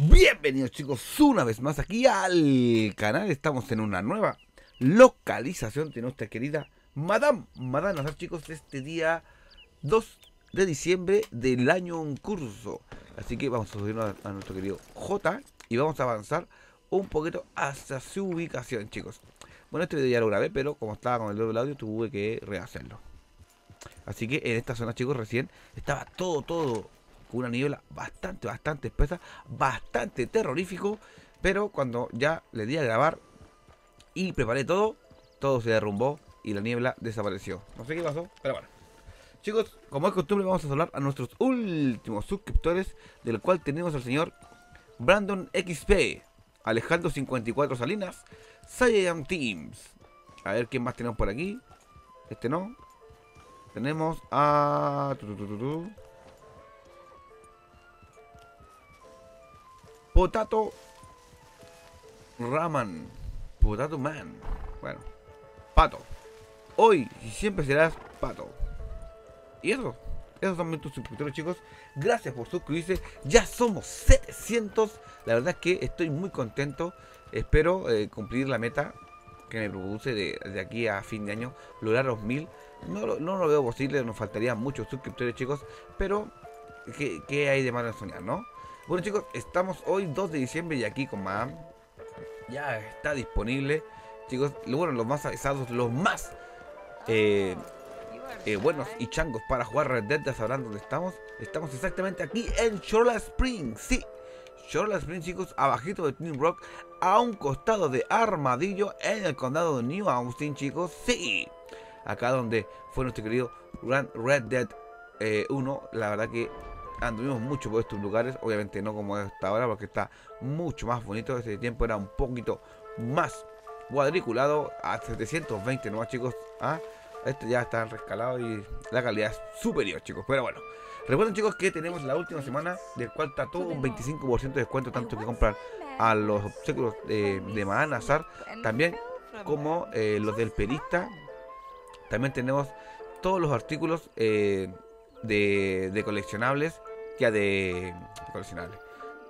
Bienvenidos chicos una vez más aquí al canal. Estamos en una nueva localización de nuestra querida Madame Madame Nazar chicos este día 2 de diciembre del año en curso. Así que vamos a subirnos a, nuestro querido J y vamos a avanzar un poquito hacia su ubicación chicos. Bueno este video ya lo grabé pero como estaba con el doble audio tuve que rehacerlo. Así que en esta zona chicos recién estaba todo todo con una niebla bastante, bastante espesa, bastante terrorífico, pero cuando ya le di a grabar y preparé todo, todo se derrumbó y la niebla desapareció. No sé qué pasó, pero bueno. Chicos, como es costumbre, vamos a hablar a nuestros últimos suscriptores, del cual tenemos al señor Brandon XP, Alejandro 54 Salinas, Saiyan Teams. A ver quién más tenemos por aquí. Este no. Tenemos a... Potato Raman. Potato Man. Bueno. Pato. Hoy y siempre serás pato. Y eso. Esos son mis suscriptores, chicos. Gracias por suscribirse. Ya somos 700. La verdad es que estoy muy contento. Espero eh, cumplir la meta que me propuse de, aquí a fin de año. Lograr los 1000. No, no, lo veo posible. Nos faltarían muchos suscriptores, chicos. Pero, ¿qué, qué hay de malo en soñar, no? Bueno chicos, estamos hoy 2 de diciembre y aquí con Madame ya está disponible. Chicos, bueno, los más avisados, los más eh, eh, buenos y changos para jugar Red Dead, ya sabrán dónde estamos. Estamos exactamente aquí en Shorla Springs, sí. Shorla Springs, chicos, abajito de Twin Rock, a un costado de Armadillo, en el condado de New Austin, chicos, sí. Acá donde fue nuestro querido Red Dead 1, eh, la verdad que anduvimos mucho por estos lugares, obviamente no como esta ahora porque está mucho más bonito, ese tiempo era un poquito más cuadriculado a 720 ¿no chicos? ¿Ah? Este ya está rescalado y la calidad es superior chicos, pero bueno. Recuerden chicos que tenemos la última semana del cual está todo un 25% de descuento tanto que comprar a los obsequios de, de Azar, también como eh, los del perista. También tenemos todos los artículos eh, de, de coleccionables ya de, coleccionables.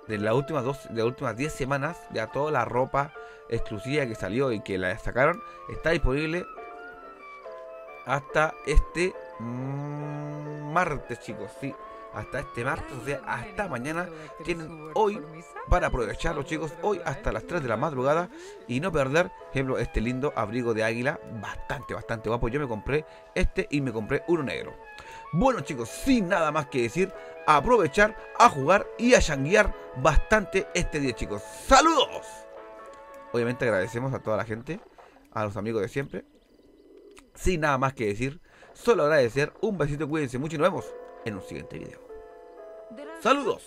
De las últimas dos, de las últimas 10 semanas, ya toda la ropa exclusiva que salió y que la sacaron está disponible hasta este martes, chicos. Sí, hasta este martes, o sea, hasta mañana. Tienen hoy para aprovecharlo, chicos. Hoy hasta las 3 de la madrugada y no perder, ejemplo, este lindo abrigo de águila. Bastante, bastante guapo. Yo me compré este y me compré uno negro. Bueno chicos, sin nada más que decir, a aprovechar, a jugar y a shanguear bastante este día chicos. ¡Saludos! Obviamente agradecemos a toda la gente, a los amigos de siempre. Sin nada más que decir, solo agradecer, un besito, cuídense mucho y nos vemos en un siguiente video. ¡Saludos!